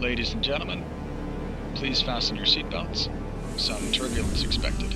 Ladies and gentlemen, please fasten your seatbelts. Some turbulence expected.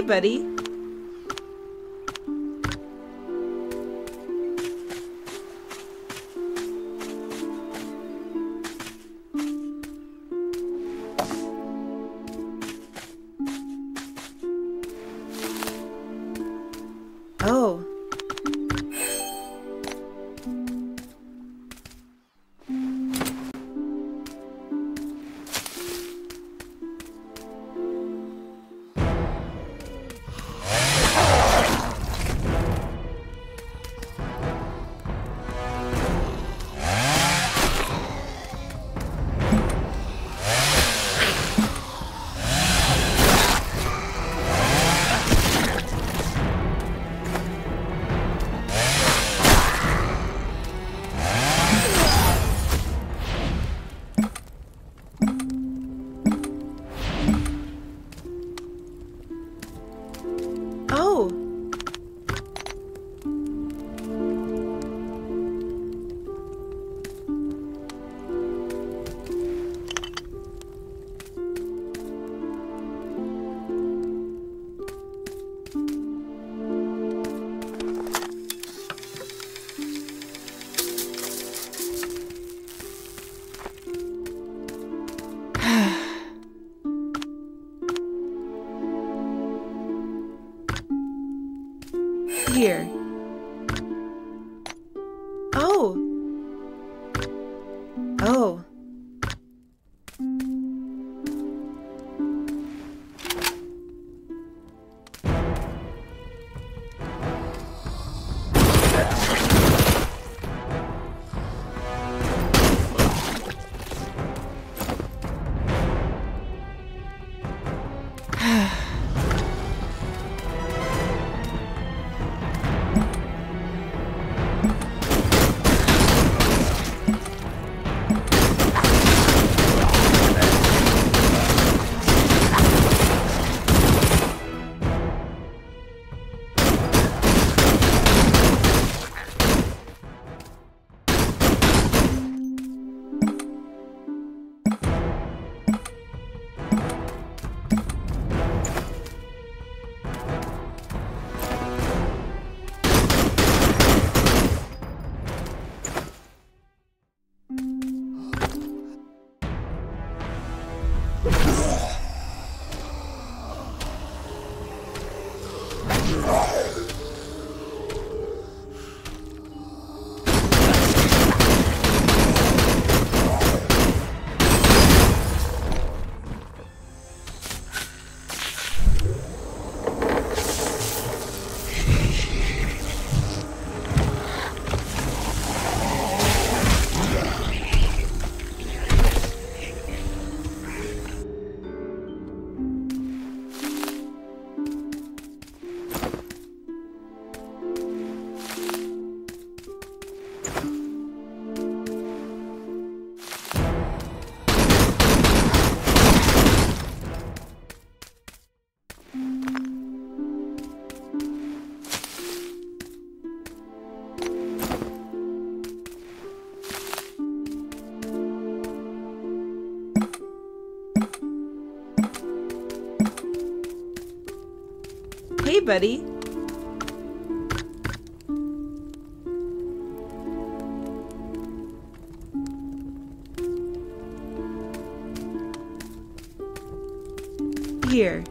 Hey, buddy. here. Buddy. Here,